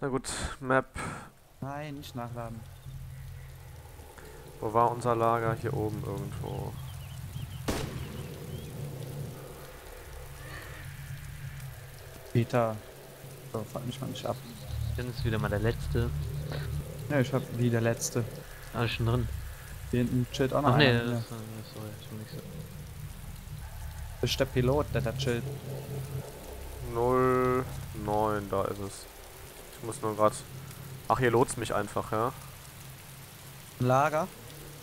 Na gut, Map. Nein, nicht nachladen. Wo war unser Lager? Hier oben irgendwo. Peter. So, fuck mich mal nicht ab. Dann ist wieder mal der letzte. Ja, ich hab wie der letzte. Alles schon drin. Hier hinten chillt auch noch Ach nee, einer. das, Ja. äh, sorry, ich will nicht so. Das ist der Pilot, der da chillt. 09, da ist es. Ich muss nur grad. Ach, hier lotst mich einfach, ja? Lager?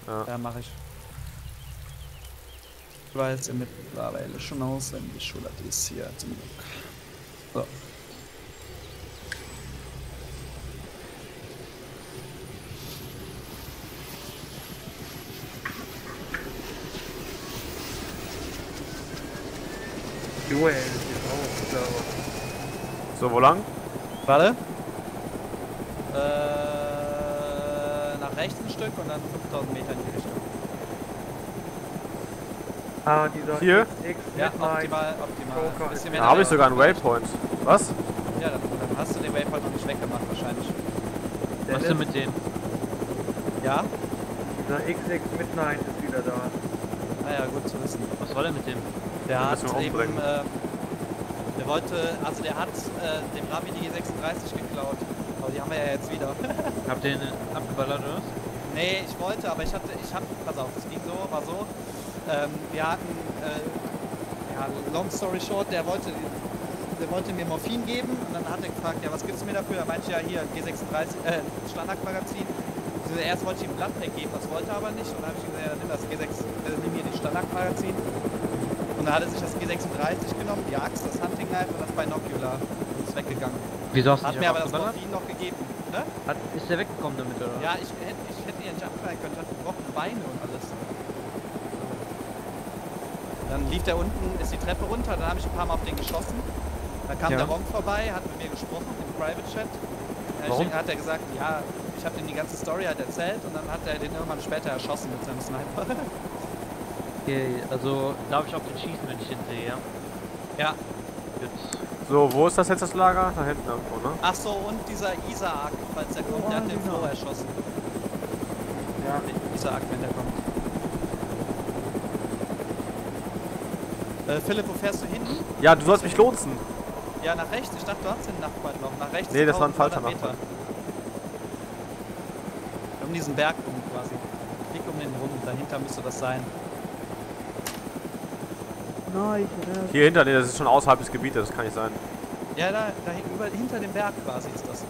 Ja. Ja, mach ich. Ich weiß ja mittlerweile schon auswendig, wo das ist hier zum Glück. So. Joel Server. So, wo lang? Warte. Äh, nach rechts ein Stück und dann 5000 Meter in die Richtung. Ah, dieser Hier? X Ja, optimal, optimal. Bisschen Da habe ich sogar einen. Waypoint. Was? Ja, dann, dann hast du den Waypoint noch nicht weggemacht wahrscheinlich. Der Was ist denn mit dem? Ja? Dieser XX Midnight ist wieder da. Naja, gut zu wissen. Was war denn mit dem? Der Den hat eben, umbringen. äh, der wollte, also der hat äh, dem Ravi die G36 geklaut. Haben wir ja jetzt wieder. Habt ihr den abgeballert oder was? nee, ich wollte, aber ich hatte, ich hab, pass auf, es ging so, war so. Ähm, wir hatten, äh, ja, long story short, der wollte, der wollte mir Morphin geben und dann hat er gefragt, ja, was gibst du mir dafür? Da meinte ich ja, hier, G36, äh, Standardmagazin. Erst wollte ich ihm Blattpack geben, das wollte er aber nicht. Und dann habe ich ihm gesagt, ja, nimm das G6, äh, nimm hier die Standardmagazin. Und dann hat er sich das G36 genommen, die Axt, das Hunting Knife und das Binocular. Ist weggegangen. Wieso hast du Hat mir aber das? Morphin noch gegeben. Ne? Hat, ist der weggekommen damit oder? Ja, ich hätte, ich hätte ihn ja nicht abknallen können. Hatte gebrochene Beine und alles. Dann lief der unten, ist die Treppe runter, dann habe ich ein paar Mal auf den geschossen. Dann kam Ja. der Ronk vorbei, hat mit mir gesprochen im Private Chat. Ja, Warum? Hat er gesagt, ja, ich habe ihm die ganze Story halt erzählt und dann hat er den irgendwann später erschossen mit seinem Sniper. Okay, also darf ich auf den schießen, wenn ich den sehe, ja? ja. So, wo ist das jetzt das Lager? Da hinten irgendwo, ne? Ach so, und dieser Isaac, falls der kommt, der hat den. Flo erschossen. Ja. Den Isaac, wenn der kommt. Äh, Philipp, wo fährst du hin? Ja, du sollst mich lotsen. Ja, nach rechts. Ich dachte, du hast den Nachbarn noch. Nach rechts. Nee, das war ein 1200 falscher. Nachbar. Um diesen Berg rum quasi. Klick um den rum. Dahinter müsste das sein. Nein, Hier hinter, nee, das ist schon außerhalb des Gebietes, das kann nicht sein. Ja, da, da über, hinter dem Berg quasi ist das.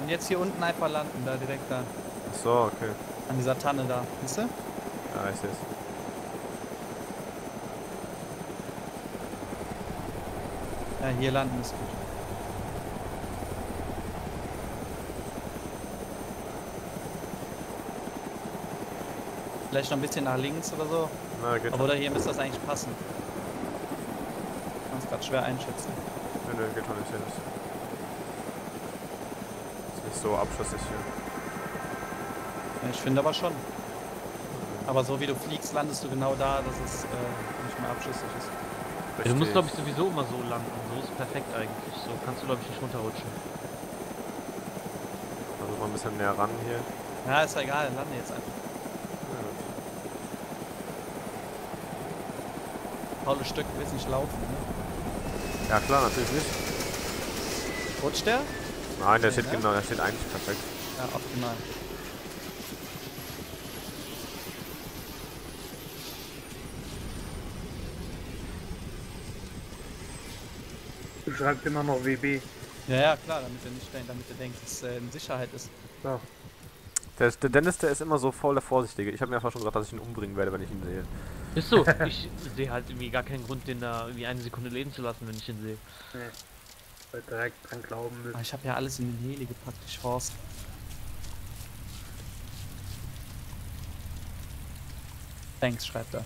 Und jetzt hier unten einfach landen, da direkt da. Ach so, okay. An dieser Tanne da. Siehst du? Ja, ich seh's. Ja, hier landen ist gut. Vielleicht noch ein bisschen nach links oder so. Na, geht Aber oder hier müsste das eigentlich passen. Kann es gerade schwer einschätzen. Nö, nö, geht schon, ich seh das. Ist nicht so abschüssig hier. Ja, ich finde aber schon. Aber so wie du fliegst, landest du genau da, dass es äh, nicht mehr abschüssig ist. Ja, du musst, glaube ich, sowieso immer so landen. So ist perfekt eigentlich. So kannst du, glaube ich, nicht runterrutschen. Also mal ein bisschen näher ran hier. Ja, ist ja egal, dann lande jetzt einfach. Ja, gut. Faules Stück willst nicht laufen, ne? Ja klar, natürlich nicht. Rutscht der? Nein, der Nee, steht ne? genau, der steht eigentlich perfekt. Ja, optimal. Du schreibst immer noch WB. Ja, ja, klar, damit er nicht damit er denkt, dass er in Sicherheit ist. So. Der, der Dennis, der ist immer so voll der Vorsichtige. Ich habe mir einfach schon gesagt, dass ich ihn umbringen werde, wenn ich ihn sehe. Ist so. ich sehe halt irgendwie gar keinen Grund, den da irgendwie eine Sekunde leben zu lassen, wenn ich ihn sehe. Nee. Weil direkt dran glauben müssen. ich habe ja alles in den Heli gepackt, ich Forst. Thanks, schreibt er.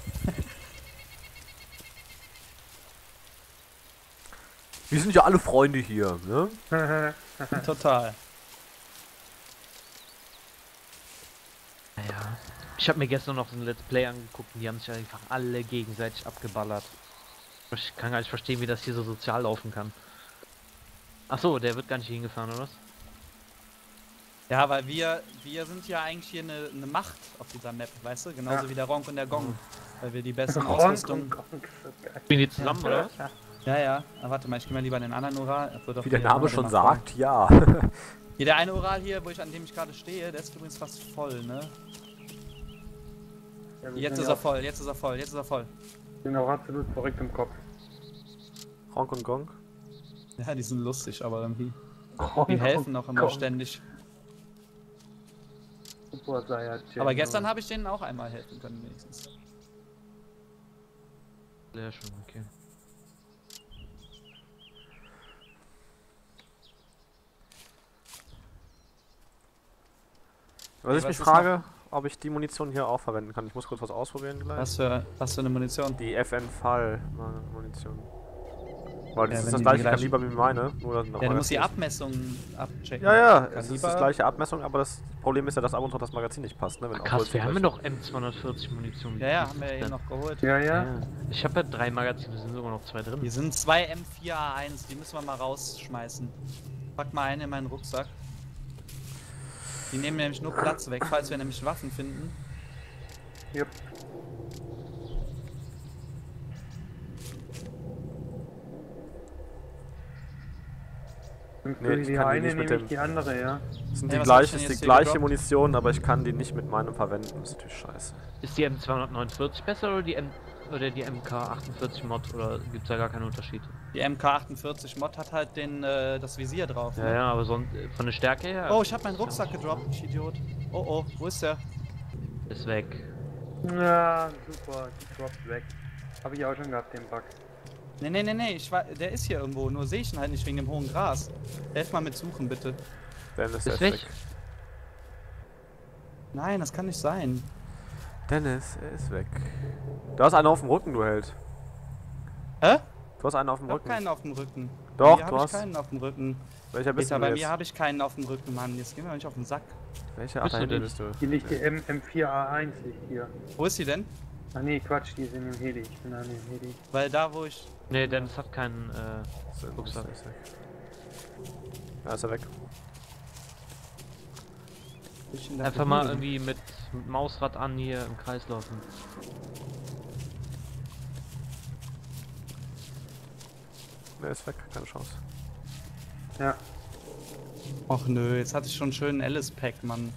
Wir sind ja alle Freunde hier, ne? Total. Ich habe mir gestern noch so ein Let's Play angeguckt und die haben sich einfach alle gegenseitig abgeballert. Ich kann gar nicht verstehen, wie das hier so sozial laufen kann. Ach so, der wird gar nicht hingefahren, oder was? Ja, weil wir, wir sind ja eigentlich hier eine, eine Macht auf dieser Map, weißt du? Genauso Ja. wie der Ronk und der Gong. Weil wir die besseren Ronk Ausrüstung. und Gronk. Bin die zusammen, oder was? Ja, ja. Ah, warte mal, ich geh mal lieber in den anderen Ural. Wie der Name schon sagt, ja. Hier der eine Ural hier, wo ich an dem ich gerade stehe, der ist übrigens fast voll, ne? Ja, Jetzt ist er voll, jetzt ist er voll, jetzt ist er voll. auch- sind auch absolut verrückt im Kopf. Ronk und Gong. Ja, die sind lustig, aber irgendwie. Gronk Die helfen noch immer Gronk. ständig. Super Saiyajin. Aber gestern habe ich denen auch einmal helfen können, wenigstens. Ja, schon, okay. Was ich mich frage, ob ich die Munition hier auch verwenden kann. Ich muss kurz was ausprobieren gleich. Was für, was für eine Munition? Die FN-Fall Munition. Weil das Ja, ist das gleiche Kaliber wie meine. Nur Ja, du musst die Abmessungen abchecken. Ja, ja, es ist das gleiche Abmessung, aber das Problem ist ja, dass ab und zu das Magazin nicht passt, ne? Wenn Ach, krass, wir haben gleich- noch M240 Munition. Ja, ja, haben wir ja eben noch geholt. Ja, ja. Ja. Ich habe ja drei Magazine, sind sogar noch zwei drin. Hier sind zwei M4A1, die müssen wir mal rausschmeißen. Pack mal einen in meinen Rucksack. Die nehmen nämlich nur Platz weg, falls wir nämlich Waffen finden. Nimmst Nee, die kann die eine, nicht mit nehme ich dem- die andere, ja. Das sind Ey, die gleiche, ist die gleiche gedroppt? Munition, aber ich kann die nicht mit meinem verwenden. Das ist natürlich scheiße. Ist die M249 besser oder die M oder die MK48 Mod oder gibt's da gar keinen Unterschied? Die MK48 Mod hat halt den, äh, das Visier drauf. Ja, Ne? ja, aber sonst von der Stärke her Oh, ich habe meinen Rucksack gedroppt, ich Idiot. Oh oh, wo ist der? ist weg. Ja, super, die droppt weg. Habe ich auch schon gehabt, den Bug. Nee, nee, nee, nee, ich war, der ist hier irgendwo, nur sehe ich ihn halt nicht wegen dem hohen Gras. Helf mal mit suchen, bitte. Dennis, Ist er ist weg. weg. Nein, das kann nicht sein. Dennis, er ist weg. Du hast einen auf dem Rücken, du Held. Hä? Du hast einen auf dem Ich hab Rücken. keinen auf dem Rücken. Doch, Hier du hast. ich keinen auf dem Rücken. Welcher bist Peter, du bei mir habe ich keinen auf dem Rücken, Mann. Jetzt gehen wir nicht auf den Sack. Welcher Bist Art denn? bist du? Hier liegt die M M4A1 liegt hier. Wo ist sie denn? Ah nee, Quatsch, die sind im Heli. Ich bin an dem Heli. Weil da, wo ich. Nee, Dennis hat keinen äh, So, Rucksack. ist weg. Ja, ist er weg. Einfach mal irgendwie mit, mit Mausrad an hier im Kreis laufen. Ne, ist weg, keine Chance. Ja. Och nö, jetzt hatte ich schon einen schönen Alice-Pack, Mann.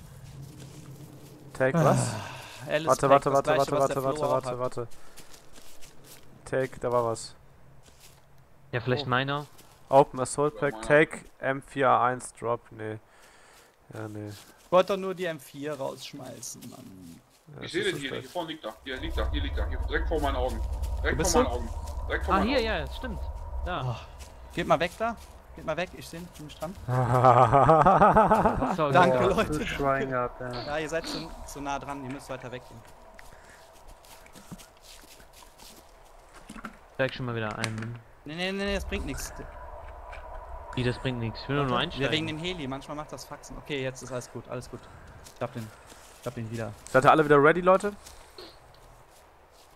Take was? Alice Warte, Pack, warte, warte, gleiche, warte, warte, warte, warte, warte. Take, da war was. Ja, vielleicht Oh. meiner. Open Assault Pack, Take M4A1 Drop, nee. Ja, nee. Ich wollte doch nur die M4 rausschmeißen, Mann. Ja, Ich sehe den so hier, schlecht. hier vorne liegt da. Hier liegt da, hier liegt da, hier direkt vor meinen Augen. Direkt vor meinen Augen. Direkt vor Ah, meinen hier, Augen. ja, das stimmt. Da. Geht mal weg da. Geht mal weg, ich sehe bin nicht dran. Das war Danke, geil. Leute. Schwein gehabt, ja. Ja, ihr seid zu, zu nah dran, ihr müsst weiter weggehen. Steig schon mal wieder ein. Nee, nee, nee, das bringt nichts. Wie, das bringt nichts. Ich will nur, nur Ja, wegen einsteigen. dem Heli, manchmal macht das Faxen. Okay, jetzt ist alles gut, alles gut. Ich hab den. Ich hab den wieder. Seid ihr alle wieder ready, Leute?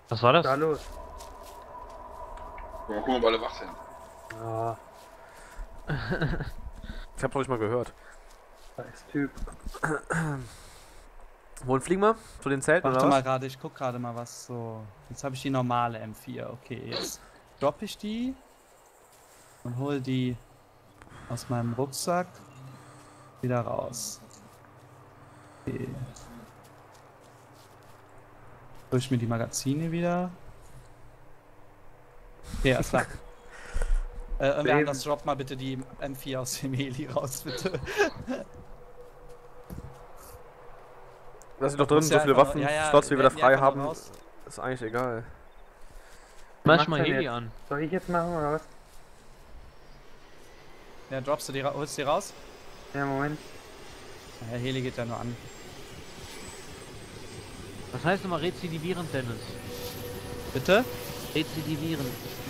Was war das? Da los. Mal gucken, ob alle wach sind. Ja, Ich hab noch nicht mal gehört. scheiß Typ. Wohin fliegen wir? Zu den Zelten Warte oder mal was? gerade, ich guck gerade mal was so. Jetzt habe ich die normale M4. Okay, jetzt droppe ich die und hole die aus meinem Rucksack wieder raus. Okay. Durch mir die Magazine wieder. Alles klar. äh, irgendwer anders droppt mal bitte die M4 aus dem Heli raus, bitte. Lass sie doch drin, so ja viele Waffen, ja, ja, Slots wie wir da frei haben, raus. ist eigentlich egal. Mach mal Heli an. Soll ich jetzt machen oder was? Ja, droppst du die, holst du die raus? Ja, Moment. Ja, Heli geht ja nur an. Was heißt nochmal rezidivierend, Dennis? Bitte? Rezidivierend.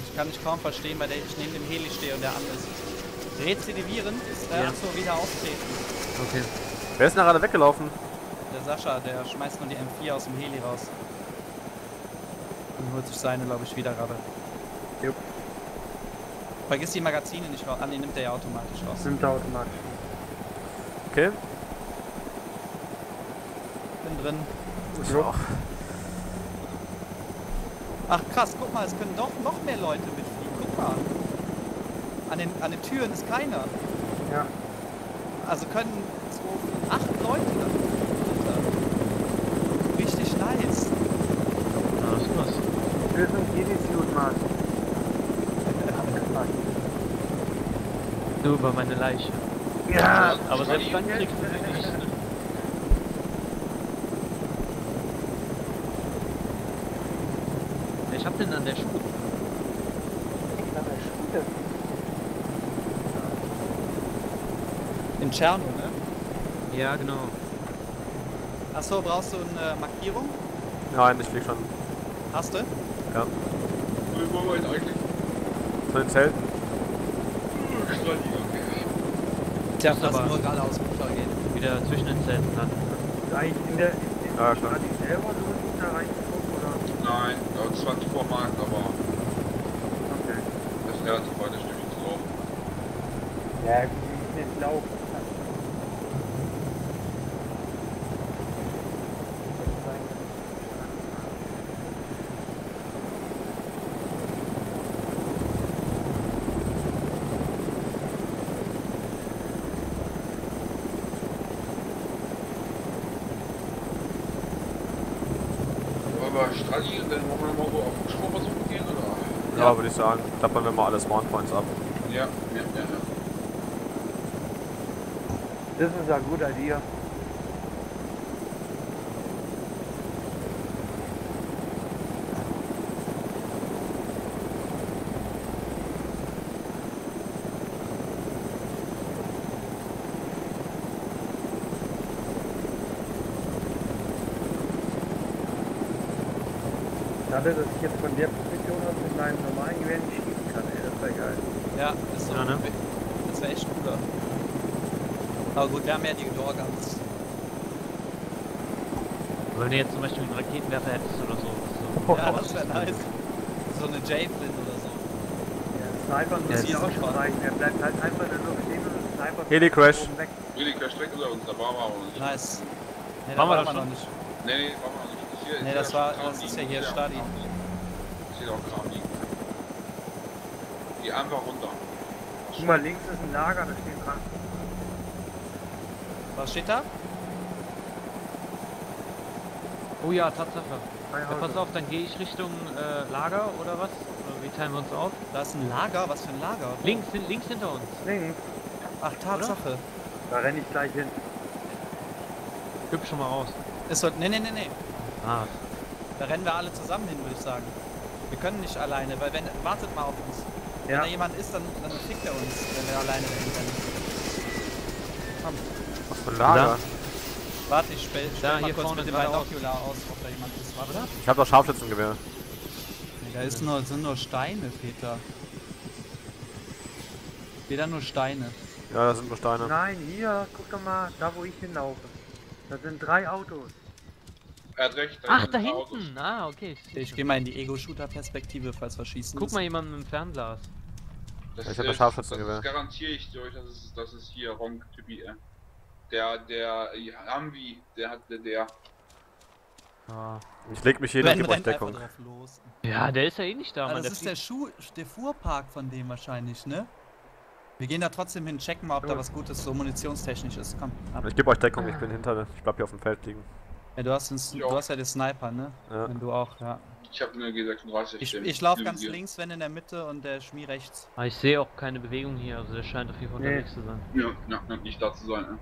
Ich kann dich kaum verstehen, weil ich neben dem Heli stehe und der an ist. Rezidivierend ist, äh, Ja. achso, wieder auftreten. Okay. Wer ist denn gerade weggelaufen? Der Sascha, der schmeißt nur die M4 aus dem Heli raus. Und holt sich seine, glaube ich, wieder gerade. Jupp. Vergiss die Magazine nicht raus. Ah, nee, nimmt der ja automatisch raus. Nimmt er automatisch. Okay. Bin drin. Ich auch. Ach krass, guck mal, es können doch noch mehr Leute mitfliegen. Guck mal. An den, an den Türen ist keiner. Ja. Also können so acht Leute da runter. Richtig nice. Ja, das ist krass. Wir sind Edisuit, Mann. Nur über meine Leiche. Ja! Aber selbst dann kriegst du sie nicht. Ich hab den an der Spur. In Tscherno, ne? Ja, genau. Achso, brauchst du eine Markierung? Nein, ich flieg schon. Hast du? Ja. Wo wollen wir jetzt eigentlich? Von den Zelten. Tja, lass lass nur nur geradeaus gehen. Wieder zwischen den Zelten landen. Eigentlich in der. In Ja, der klar. Stadt selber so nicht da reingeguckt oder? Nein, da ist 20 vor Markt, aber Okay. das ist relativ weit Stück zu laufen. Ja, wir müssen jetzt laufen. Wollen wir Stradi und dann wollen wir mal wo auf Hubschrauber suchen gehen, oder? Ja, würde ich sagen. Klappern wir mal alle Spawn Points ab. Ja, ja, ja. ja. Das ist eine gute Idee. Dass ich jetzt von der Position aus mit meinem normalen Gewehr nicht schießen kann, ey, das wäre geil. Ja, ist so. Ja, ne? Das wäre echt cooler. Aber gut, wir haben ja die Dorgans. Wenn du jetzt zum Beispiel einen Raketenwerfer hättest oder so. so Ja, das wäre nice. So eine Javelin oder so. Ja, Sniper muss ja auch schon reichen, er bleibt halt einfach in der Luft stehen und Sniper Heli-Crash. oben weg. Willi, der streckt unter uns, da waren wir aber noch nicht. Nice. Nee, Waren wir da da noch schon? nicht. Nee, nee, waren wir noch nicht. Das hier Nee, ist das ja war- schon das ist liegen. ja hier auch Stadi. Ich sehe auch Kram liegen. Die einfach runter. Guck mal, links ist ein Lager, da stehen dran. Was steht da? Oh ja, Tatsache. Ja, pass auf, dann gehe ich Richtung äh, Lager oder was? Oder wie teilen wir uns auf? Da ist ein Lager. Was für ein Lager? Links, hin- links hinter uns. Links, Ach, Tatsache. da renne ich gleich hin. Hübsch schon mal raus. Ist so, nee, nee, nee, nee. Ah, Da rennen wir alle zusammen hin, würde ich sagen. Wir können nicht alleine, weil wenn, wartet mal auf uns. Wenn Ja, da jemand ist, dann, dann fickt er uns, wenn wir alleine dahin rennen. Was für ein Lager? Warte, ich stell Da, mal hier kurz mit dem. Binocular aus, ob da jemand ist. Warte. Ich habe doch Scharfschützengewehr. Nee, da ist nur, sind nur Steine, Peter. Wieder nur Steine. Ja, da sind nur Steine. nein, hier, guck doch mal, da wo ich hinlaufe. Da sind drei Autos. Er hat recht. Ach, sind da paar Autos. hinten! Ah, okay. Ich gehe mal in die Ego-Shooter-Perspektive, falls wir schießen Guck mal müssen. jemanden mit dem Fernglas. Das, Ich ist, hab äh, das Scharfschützengewehr. Das garantiere ich euch, das ist, das ist hier Ronk Typi. Der, der Humvee, der hat der, der. Ah. Ich leg mich hier hin und Renn, gebe euch rennt einfach Deckung. Ja, der ist ja eh nicht da, Ah, Mann. das ist der, Schuh, der Fuhrpark von dem wahrscheinlich, ne? Wir gehen da trotzdem hin, checken mal, ob da was Gutes so munitionstechnisch ist. Komm, ab. Ich gebe euch Deckung, ich bin hinter, ich bleib hier auf dem Feld liegen. Ja, du, hast den, du hast ja den Sniper, ne? Ja. Wenn du auch, ja. Ich habe eine G36. Ich, ich laufe ganz links, wenn in der Mitte und der Schmi rechts. Aber ich sehe auch keine Bewegung hier, also der scheint auf jeden Fall Nee. unterwegs zu sein. Ja, ja, ja, nicht da zu sein. Ne?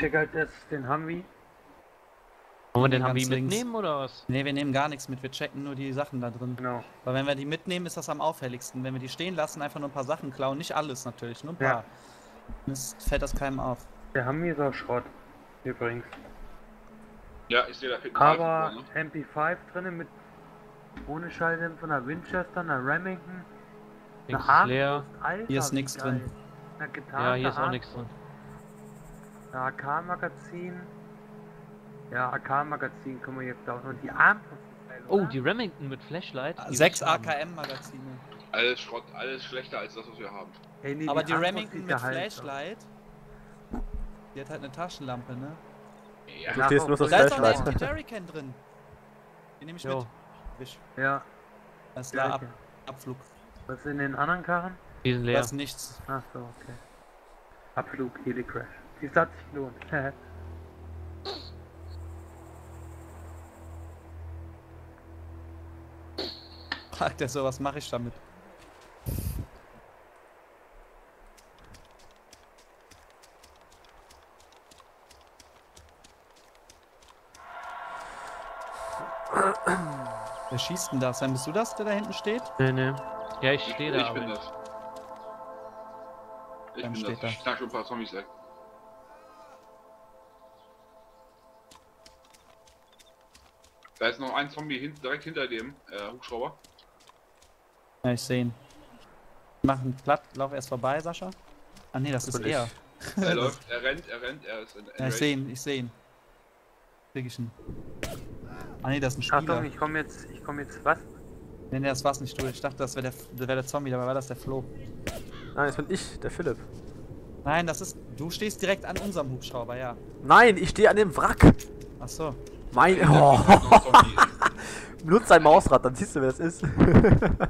Check halt das, den Humvee. Wollen wir den Humvee mitnehmen oder was? Ne, wir nehmen gar nichts mit, wir checken nur die Sachen da drin. Genau. Weil wenn wir die mitnehmen, ist das am auffälligsten. Wenn wir die stehen lassen, einfach nur ein paar Sachen klauen, nicht alles natürlich, nur ein Ja. paar. Dann ist- fällt das keinem auf. Der Humvee ist auch Schrott. Übrigens. Ja, ich sehe da hinten Aber Reifen vor, ne? MP5 drinnen mit ohne Schalldämpfer, einer Winchester, einer Remington, Links einer ist leer. Armbrust. Alter, Hier ist geil. drin. Eine Gitarre, Ja, hier ist auch nichts drin. AK-Magazin. Ja, AK-Magazin können wir jetzt auch noch. Die Armbrust ist geil, Oh, die Remington mit Flashlight. die Sechs. AKM-Magazine. Alles Schrott, alles schlechter als das, was wir haben. Ey, nee, Aber die Antwort Remington mit halt Flashlight, die hat halt eine Taschenlampe, ne? Ja, Du stehst nur das Da ist doch eine Flashlight. Jerrycan drin. Die nehme ich Jo. mit. Wisch. Ja, Das war Ab. Abflug. Was ist in den anderen Karren? Die sind leer. Das ist nichts. Ach so, okay. Abflug, Heli-Crash. Dies hat sich gelohnt. Fragt er so, was mache ich damit? Wer schießt denn das? Sam, bist du das, der da hinten steht? Nee, nee. Ja, ich stehe da, ich bin das. Ich Dann bin steht das. da. Ich knack schon ein paar Zombies weg. Da ist noch ein Zombie hin, direkt hinter dem äh, Hubschrauber. Ja, ich sehe ihn. Mach einen Platt, lauf erst vorbei, Sascha. Ah nee, das ist er. Er läuft, er rennt, er rennt, er ist in, in Ja, ich sehe ihn, ich sehe ihn. Krieg ich ihn. Ah nee, das ist ein Spieler. Achtung, ich komme jetzt, ich komme jetzt, was? Nee, nee, das war's nicht durch. Ich dachte, das wäre der, wär der Zombie, dabei war das der Flo. Nein, das bin ich, der Philipp. Nein, das ist. Du stehst direkt an unserem Hubschrauber, ja. Nein, ich stehe an dem Wrack. Ach so. Mein. Oh. Benutzt dein Mausrad, dann siehst du, wer das ist. Ich glaube,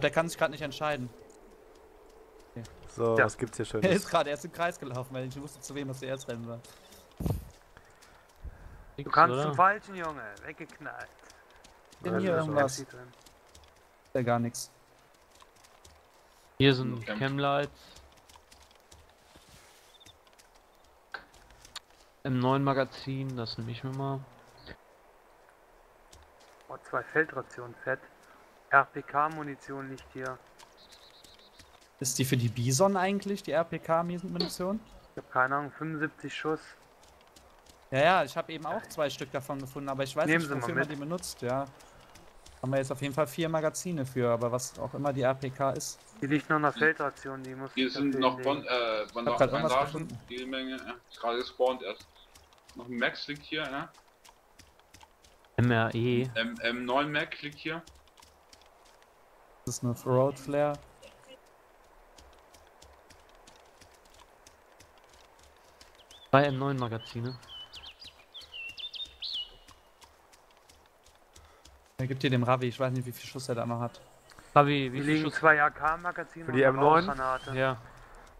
der kann sich gerade nicht entscheiden. so, Ja. was gibt's hier Er schönes? ist gerade erst im Kreis gelaufen, weil ich wusste, zu wem er zuerst rennen war. Du kannst oder? zum Falschen, Junge. Weggeknallt. Denn hier das ist irgendwas. Ist ja gar nichts. Hier sind Okay. Im neuen Magazin, das nehme ich mir mal. Oh, zwei Feldrationen, fett. RPK-Munition liegt hier. Ist die für die Bison eigentlich, die RPK-Munition? Ich habe keine Ahnung, 75 Schuss. Ja, ja, ich habe eben auch zwei Stück davon gefunden, aber ich weiß Nehmen nicht, Sie wofür man die benutzt, ja. Haben wir jetzt auf jeden Fall vier Magazine für, aber was auch immer die RPK ist. Hier liegt noch eine Feldration, die muss Hier sind noch. Bon, äh, Bandagen, Bandagen, jede Menge, ja, ist gerade gespawnt erst. Noch ein Max liegt hier, ne? MRE. M M9 Mac liegt hier. Das ist eine Road Flare. Zwei M9 Magazine. Er gibt hier dem Ravi, ich weiß nicht, wie viel Schuss er da noch hat. Fabi, wie viel Schuss? zwei AK-Magazine Für die und eine M9? Rauchgranate. Ja,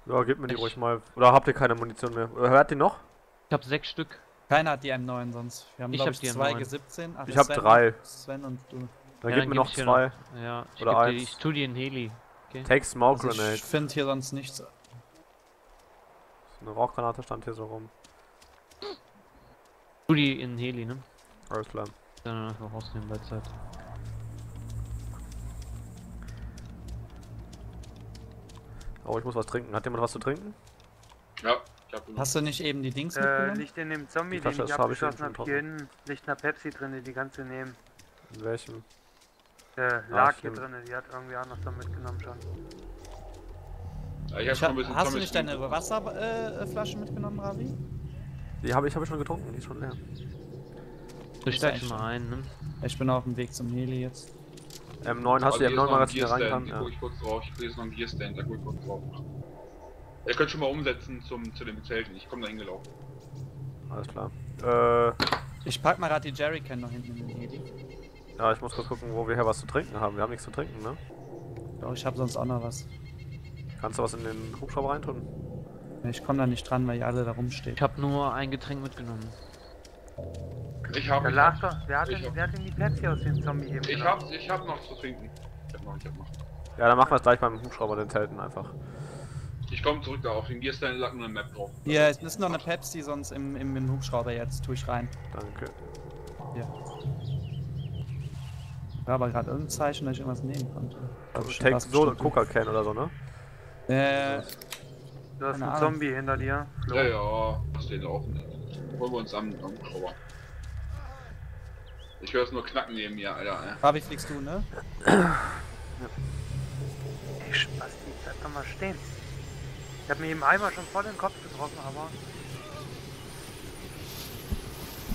Ja, gib mir die Ich- ruhig mal. Oder habt ihr keine Munition mehr? Oder hört ihr noch? ich habe sechs Stück. Keiner hat die M9 sonst. Wir haben, Ich glaub hab die zwei M9. G17. Ach, Ich der hab Sven- drei. Sven und du. Dann Ja, gib mir noch ich zwei. Ja, ich, Oder eins. ich tu dir einen Heli. Take Smoke Also Grenade. ich finde hier sonst nichts. Eine Rauchgranate stand hier so rum. Tu die in Heli, ne? Alles klar. Dann einfach rausnehmen bei Zeit. Oh, ich muss was trinken. Hat jemand was zu trinken? Ja, ich Hast du nicht eben die Dings Äh, mitgenommen? liegt in dem Zombie, Die den ich abgeschossen habe, hier hinten liegt eine Pepsi drin, die kannst du nehmen. In welchem? Äh, lag hier stimmt. drin, die hat irgendwie anders dann mitgenommen schon. Ja, ich Ich hab schon hab, ein bisschen hast du Zombies nicht deine gefunden. Wasserflaschen äh, Flaschen mitgenommen, Ravi? Die habe ich, hab ich schon getrunken. Die ist schon leer. Du steigst eigentlich mal ein, ne? Ich bin auf dem Weg zum Heli jetzt. M9, hast Also du die hier ist noch ein M9-Magazine Gearstand, reingetan? Die Ja. guck ich kurz drauf. Ich lese noch ein Gearstand, da guck ich kurz drauf. Ihr könnt schon mal umsetzen zum, zu den Zelten. Ich komme da hingelaufen. Alles klar. Äh, Ich pack mal gerade die Jerrycan noch hinten in den Heli. ja, ich muss kurz gucken, wo wir hier was zu trinken haben. Wir haben nichts zu trinken, ne? Doch, ich habe sonst auch noch was. Kannst du was in den Hubschrauber reintun? Ich komme da nicht dran, weil ihr alle da rumsteht. Ich habe nur ein Getränk mitgenommen. Ich hab, Da ich lag doch, wer hat, denn, wer hat denn die Pepsi aus dem Zombie eben ich genommen? hab, ich hab noch zu trinken. Ich hab noch, ich hab noch. Ja, dann machen wir es gleich beim Hubschrauber, den Zelten einfach. Ich komme zurück da auf den Gearstand, lag nur eine Map drauf. Hier, es ist noch eine Pepsi sonst im, im, im Hubschrauber jetzt. Tue ich rein. Danke. Hier. War aber gerade irgendein Zeichen, dass ich irgendwas nehmen konnte. Take was so bestimmt. Coca-Can oder so, ne? Äh, Du hast keine einen Ahnung. Zombie hinter dir. Flo. Ja, ja, das steht auch. Holen wir uns am, Hubschrauber. Ich höre es nur knacken neben mir, Alter. ne? Fabi, fliegst du, ne? Ey, Spasti, bleib doch mal stehen. Ich hab mir eben einmal schon voll den Kopf getroffen, aber.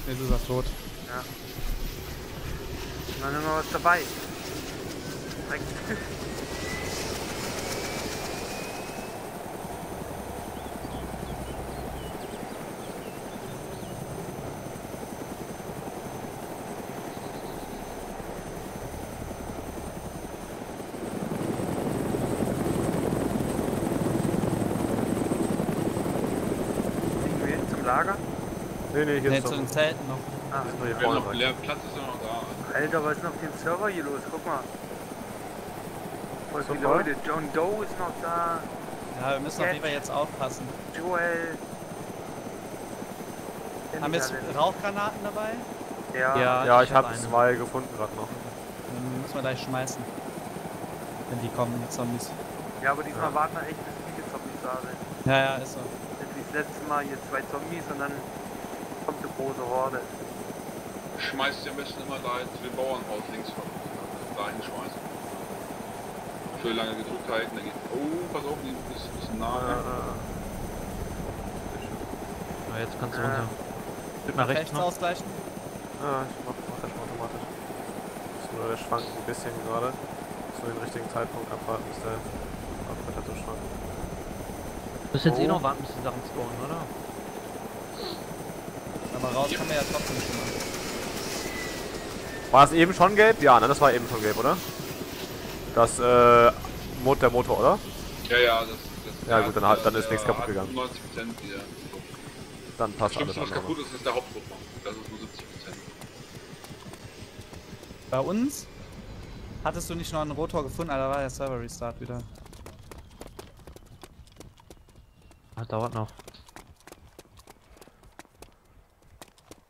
Ne, du bist tot. Ja. Dann immer was dabei. Direkt. Fliegen wir hin zum Lager? Nee, nee, hier Nee, ist zu den Zelten noch. Ist nur hier Wir haben vorne noch leer, Platz ist ja noch da. Alter, was ist noch auf dem Server hier los? Guck mal. Voll viele voll? Leute. John Doe ist noch da. Ja, wir müssen auf jeden Fall jetzt aufpassen. Joel. Kenn Haben wir jetzt alle. Rauchgranaten dabei? Ja. Ja. Ja, ich ich hab habe eine. zwei gefunden gerade noch. Dann müssen wir gleich schmeißen. Wenn die kommen, die Zombies. ja, aber diesmal warten wir echt, bis viele Zombies da sind. Ja, ja, ist so. Nicht wie das letzte Mal hier zwei Zombies und dann große Horde. Schmeißt ihr am besten immer da zu dem Bauernhaus links von dahin schmeißen. Für lange gedrückt halten, dann geht. Oh, pass auf, die ist ein bisschen nah. Äh, Ne? Ja, jetzt kannst du Ja. runter. Stück nach rechts Rechts noch. ausgleichen. ja, ich mach, mach das schon automatisch. Ist nur der schwankt ein bisschen gerade. Zu dem richtigen Zeitpunkt abwarten, bis der abwartet so schwankt. Du musst jetzt eh Oh. noch warten, bis die Sachen spawnen, oder? Aber raus kann man ja trotzdem schon mal. War es eben schon gelb? Ja, ne, das war eben schon gelb, oder? Das, äh, Mo der Motor, oder? Ja, ja, das. das Ja, gut, dann hat- dann ist nichts kaputt hat gegangen. 90% wieder. Dann Das passt alles Schlimmste, was kaputt ist, ist der Hauptmotor. Das ist nur 70%. Bei uns hattest du nicht noch einen Rotor gefunden, aber da war der Server Restart wieder. Ah, dauert noch.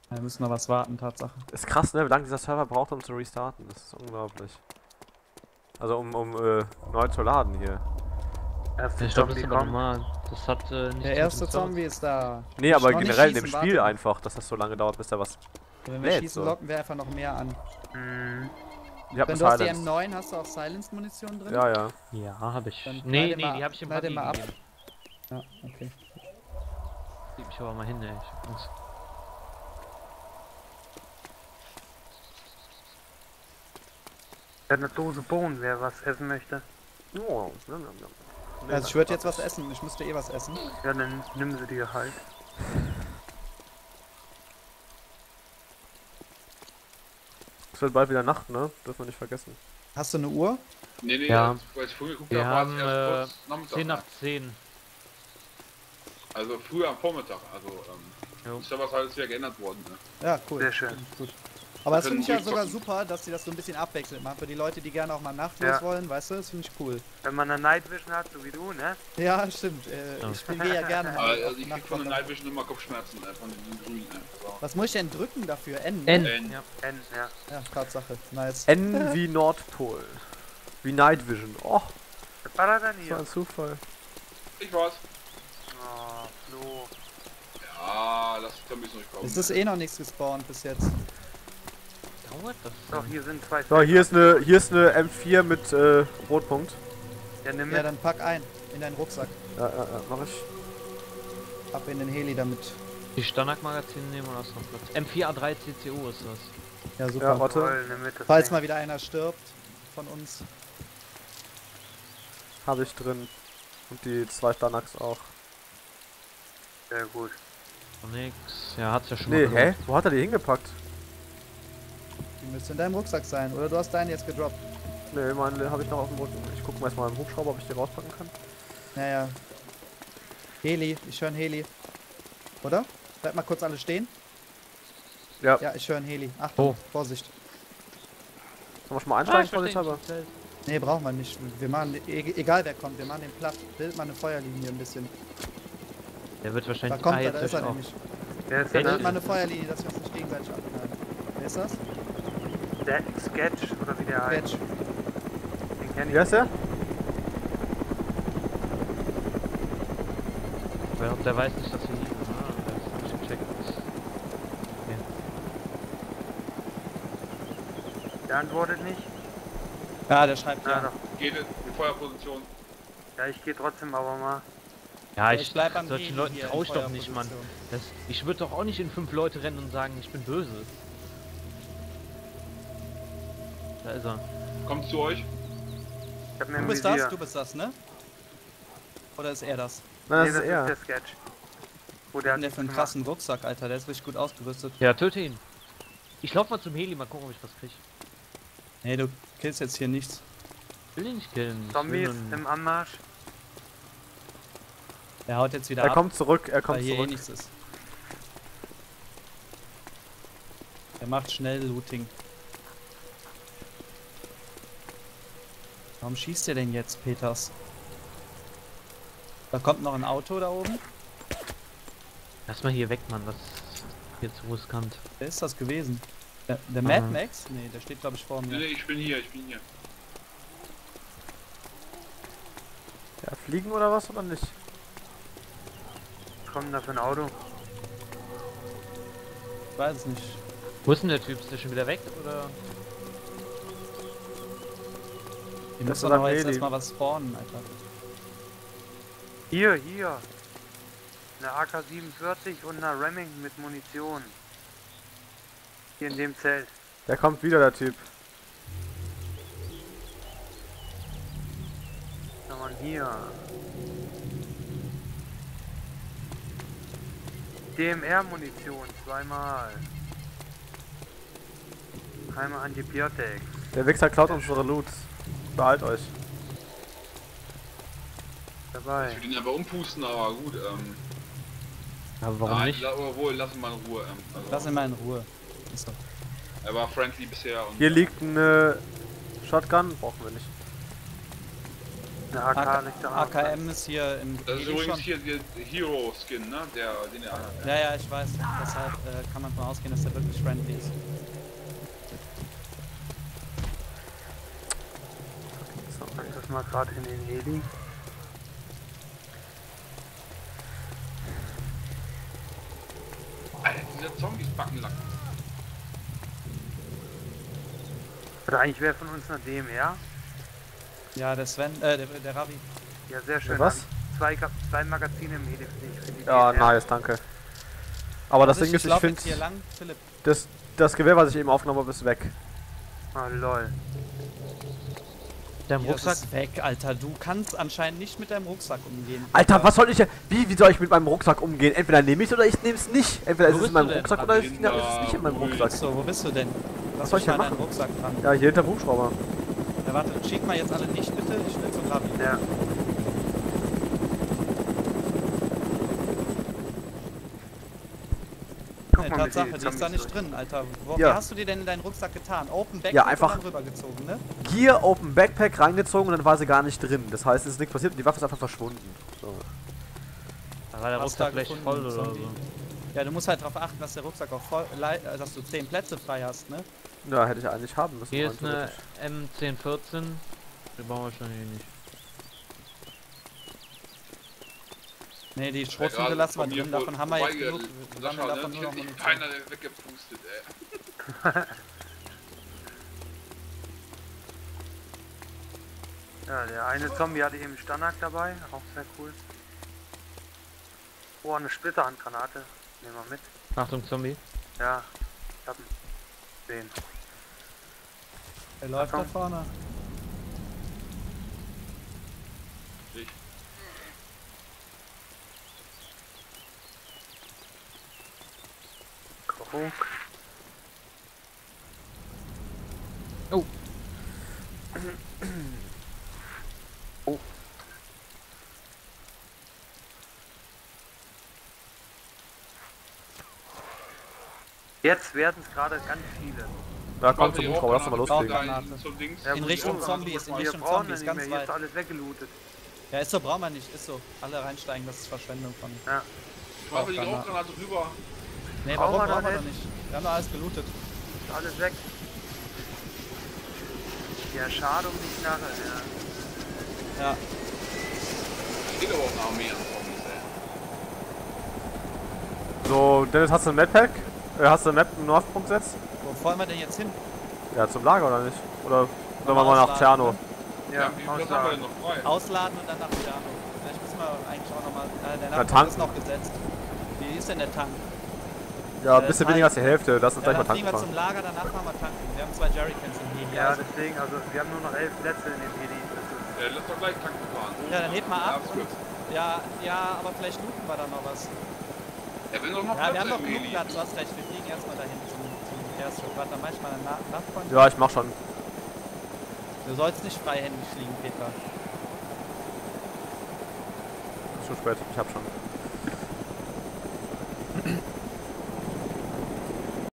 Wir müssen noch was warten, Tatsache. Ist krass, ne, wie lange dieser Server braucht, um zu restarten. Das ist unglaublich. Also um, um äh, neu zu laden hier. Erste Ich glaube, das Zombie ist normal. Das hat äh, nicht Der erste Zombie ist da. Nee, aber generell in dem Spiel warte. einfach, dass das so lange dauert, bis da was. Wenn wir lädt, schießen, so. locken wir einfach noch mehr an. Hm. Ich hab Wenn du hast die Silence. M9, hast du auch Silence-Munition drin? Ja, ja. Ja, habe ich. Dann Nee, nee, mal- die habe ich im Buggy mal ab. Ja, okay. Gib ich aber mal hin, ey. Ich hab Angst. Ich hätte eine Dose Bohnen, wer was essen möchte. Oh, ja, ja, ja. Nee, Also ich würde jetzt was essen. Ich müsste eh was essen. Ja, dann nimm sie dir halt. Es wird bald wieder Nacht, ne? Dürfen wir nicht vergessen. Hast du eine Uhr? Nee, nee, Ja. als, ich früher geguckt Wir habe, war es haben, erst äh, kurz Nachmittag. 10 nach 10. Also früher am Vormittag. Also, ähm, Jo. ist ja was alles wieder geändert worden. Ne? Ja, cool. Sehr schön. Gut. Aber das finde ich ja sogar super, dass sie das so ein bisschen abwechselnd machen. Für die Leute, die gerne auch mal nachtlos Ja. wollen, weißt du, das finde ich cool. Wenn man eine Night Vision hat, so wie du, ne? Ja, stimmt. Äh, Ja. ich spiele ja gerne Aber mal. also ich krieg von der Night Vision immer Kopfschmerzen äh, von diesem Grün. Äh, so. Was muss ich denn drücken dafür? N? ne? N. N. Ja. N, ja. Ja, Tatsache. Nice. N wie Nordpol. Wie Night Vision. Oh, Was war da denn das war hier? ein Zufall. Ich war's. Oh, Flo. Ja, lass die Zombies noch kommen. Es ist eh noch nichts gespawnt bis jetzt. Dauert das? Doch, hier sind zwei So, hier ist eine, hier ist eine M4 mit äh, Rotpunkt. Ja, nimm Ja, mit. dann pack ein. In deinen Rucksack. Ja, ja, ja, mach ich. Ab in den Heli damit. Die Standardmagazin nehmen oder was noch Platz? M4A3 CCU ist das. Ja, super. Ja, warte. Das Falls Ding. mal wieder einer stirbt von uns. Habe ich drin. Und die zwei Stanax auch. Sehr gut. Und nix. Ja, hat's ja schon Nee, mal hä? gelohnt. Wo hat er die hingepackt? Die müsste in deinem Rucksack sein. Oder du hast deinen jetzt gedroppt. Nee, meine habe ich noch auf dem Rücken. Ich gucke mal erstmal im Hubschrauber, ob ich die rauspacken kann. Naja. Heli. Ich höre einen Heli. Oder? Bleibt mal kurz alle stehen. Ja. Ja, ich höre einen Heli. Achtung, Oh. Vorsicht. Sollen wir schon mal Ah, einsteigen, ich versteh vorsichtshalber? nicht. Nee, brauchen wir nicht. Wir machen, e egal wer kommt, wir machen den platt. Bildet mal eine Feuerlinie ein bisschen. Der wird Da wahrscheinlich. kommt ah, er, da ist er auf. nämlich. Wer ist Bildet ist mal eine Feuerlinie, dass wir uns nicht gegenseitig abknallen. Wer ist das? Der Sketch, oder wie der heißt. Quetsch. Den kenn ich. Wie heißt der? Der, der weiß nicht, dass wir hier. Ah, das hab ich gecheckt. Der antwortet nicht. Ja, der schreibt Ja, ja. doch. Geht in die Feuerposition. Ja, ich gehe trotzdem aber mal. Ja, Ich ich, bleib am solchen Leuten hier in trau ich doch nicht, Mann. Das, ich würde doch auch nicht in fünf Leute rennen und sagen, ich bin böse. Da ist er. Kommt zu euch. Ich Du bist Visier. das, du bist das, ne? Oder ist er das? Nein, Nee, das ist er. der Sketch. Wo Der der hat der für einen krassen Rucksack, Alter. Der ist richtig gut ausgerüstet. Ja, töte ihn. Ich lauf mal zum Heli, mal gucken, ob ich was krieg. Nee, du killst jetzt hier nichts. Ich will ihn nicht killen. Ich Zombies im Anmarsch. Er haut jetzt wieder Er ab, kommt zurück, er weil kommt hier eh zurück. nichts ist. Er macht schnell Looting. Warum schießt er denn jetzt, Peters? Da kommt noch ein Auto da oben. Lass mal hier weg, Mann. Das ist hier zu riskant. Wer ist das gewesen? Der, der Mad Mhm. Max? Nee, der steht glaube ich vor mir. nee, ich bin hier, ich bin hier. Ja, fliegen oder was oder nicht? Was kommt denn da für ein Auto? Ich weiß es nicht. Wo ist denn der Typ? Ist der schon wieder weg? Oder? Wir Das müssen war aber jetzt erstmal was spawnen, Alter. Hier, hier. Eine AK-47 und eine Remington mit Munition. Hier in dem Zelt. Der kommt wieder, der Typ. Kann man hier. DMR-Munition, zweimal. Einmal Antibiotics. Der Wichser klaut unsere Loot. Behalt euch. Dabei. Ich will ihn aber umpusten, aber gut. Ähm, Aber warum nein, nicht? la- obwohl, lass ihn mal in Ruhe. Ähm, also, Lass ihn mal in Ruhe. Ist doch. Er war friendly bisher und. Hier liegt eine Shotgun, brauchen wir nicht. Eine AK, AK liegt da. AKM ist hier im Das ist übrigens schon. hier der Hero Skin, ne? Der, den er. Ja, ja, ich weiß. Deshalb äh, kann man davon ausgehen, dass der wirklich friendly ist. Mal gerade in den Heli. Alter, diese Zombies backen lang. Oder eigentlich wäre von uns eine DMR. Ja, der Sven, äh, der, der Ravi. Ja, sehr schön. Was? Zwei, zwei Magazine im Heli für dich. Ja, nice, danke. Aber das Also Ding ist, ich finde, das, das Gewehr, was ich eben aufgenommen habe, ist weg. Ah, lol. Hier, das Rucksack? weg, Alter. Du kannst anscheinend nicht mit deinem Rucksack umgehen. Alter, was soll ich denn? Wie, wie soll ich mit meinem Rucksack umgehen? Entweder nehme ich es oder ich nehme es nicht. Entweder Wo ist es in meinem? Rucksack oder ist, ja, es nicht in meinem. Rucksack. So, wo bist du denn? Lass soll ich denn deinen Rucksack dran. Ja, hier hinter dem Hubschrauber. Ja, warte, schieb mal jetzt alle nicht bitte. Ich will zum Ravi. Ja. Guck Nee, mal, mit Tatsache, die ist da nicht durch. drin, Alter. Wo, Ja. Wie hast du dir denn in deinen Rucksack getan? Open Backpack Ja, einfach- rübergezogen, ne? Gear, Open Backpack reingezogen und dann war sie gar nicht drin. Das heißt, es ist nichts passiert und die Waffe ist einfach verschwunden. So. Da war der Was da Rucksack vielleicht voll oder so. Ja, du musst halt darauf achten, dass der Rucksack auch voll, äh, dass du 10 Plätze frei hast, ne? Ja, hätte ich eigentlich haben müssen. Hier ist eine theoretisch. M1014. Die brauchen wir wahrscheinlich nicht. Ne, die Schrotflinte lassen wir drin, davon haben wir jetzt genug. Wir Sascha, sammeln ne? davon nur noch Munition. keiner weggepustet, ey. Ja, der eine Zombie hatte eben Stanak dabei, auch sehr cool. Oh, eine Splitterhandgranate. Nehmen wir mit. Achtung, Zombie. Ja, ich hab ihn. Sehen. Er läuft da vorne. Guck. Oh. Oh. Jetzt werden es gerade ganz viele. Ja, komm Warte, zum Hubschrauber, lass uns mal loslegen. Da. Ja, In Richtung Zombies, in Richtung Zombies, ganz mehr, hier ist weit. alles weggelootet. Ja, ist so, braucht man nicht, ist so. Alle reinsteigen, das ist Verschwendung von. Ja. Ich mache die Rauchgranate. Rauchgranate rüber. Ne, Brauchen warum wir brauchen wir doch doch nicht? Wir haben doch alles gelootet. Ist alles weg. Ja, schade um die Knarre, ja. Ja, Steht aber auch eine Armee an Zombies, ey. So, Dennis, hast du ein Mappack? Äh, hast du ein Map einen Nordpunkt gesetzt? wo wollen wir denn jetzt hin? Ja, zum Lager oder nicht? Oder sollen wir Mal nach ausladen, Cerno? ne? Ja, wie Platz haben wir denn noch frei? Ausladen und dann nach Milano. Vielleicht müssen wir eigentlich auch nochmal. Äh, der Na, Nachbar tanken. ist noch gesetzt. Wie ist denn der Tank? Ja, ein Äh, bisschen Teil- weniger als die Hälfte. Lass uns Ja, gleich mal tanken wir zum fahren. Lager, danach fahren wir tanken. Wir haben zwei Jerrycans im Heli. Ja, also, deswegen, also wir haben nur noch elf Plätze in dem Heli. Äh, lass doch gleich tanken fahren. Ja, dann hebt mal ab Ja, und- ja, ja, aber vielleicht looten wir dann noch was. Ja, doch noch Ja, wir Plätze haben noch genug. Platz, du hast recht. Wir fliegen erstmal dahin zum, zum Airstrip. Warte, dann mach ich mal eine Na- Nachbarn. Ja, ich mach schon. Du sollst nicht freihändig fliegen, Peter. Ist schon spät. Ich hab schon.